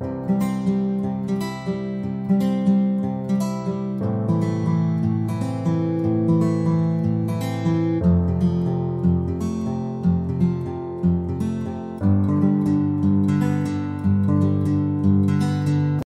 Música